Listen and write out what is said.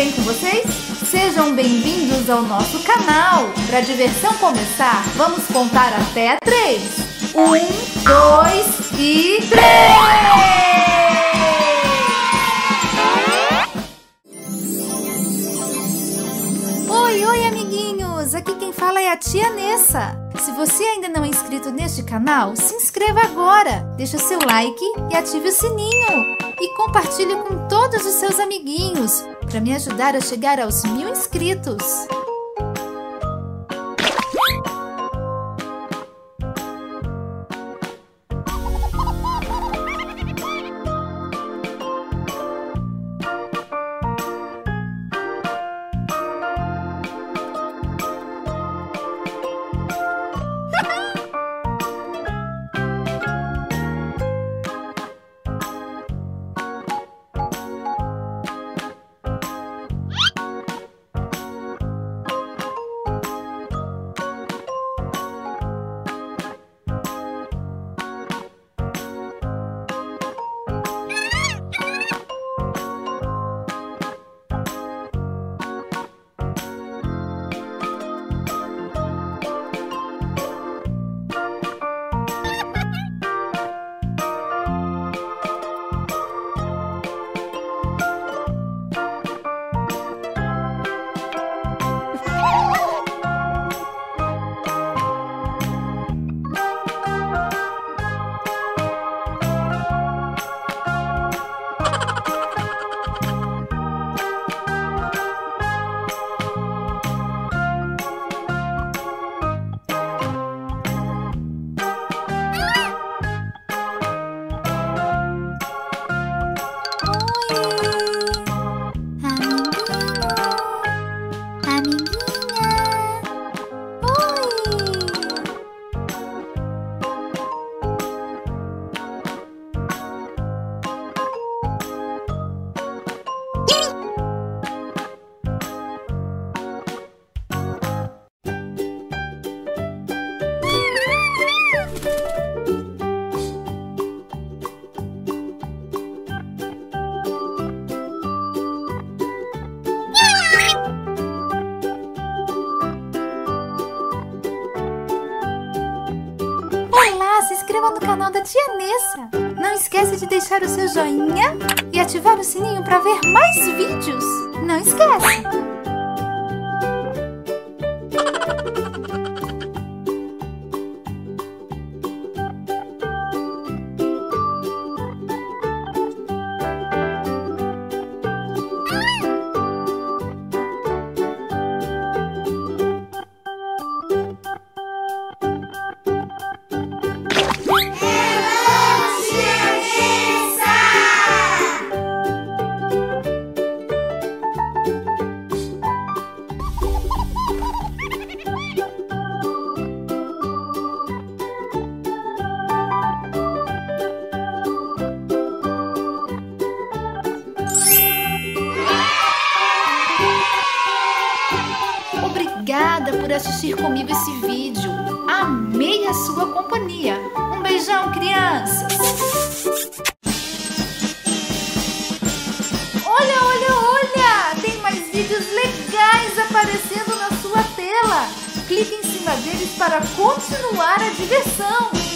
bem com vocês? Sejam bem-vindos ao nosso canal. Para a diversão começar, vamos contar até três. Um, dois e três! Oi, oi, amiguinhos! Aqui quem fala é a tia Nessa. Se você ainda não é inscrito neste canal, se inscreva agora, deixa seu like e ative o sininho. E compartilhe com todos os seus amiguinhos para me ajudar a chegar aos mil inscritos. Inscreva no canal da Tia Nessa. Não esquece de deixar o seu joinha e ativar o sininho para ver mais vídeos. Não esquece! Obrigada por assistir comigo esse vídeo. Amei a sua companhia. Um beijão, crianças! Olha, olha, olha! Tem mais vídeos legais aparecendo na sua tela. Clique em cima deles para continuar a diversão.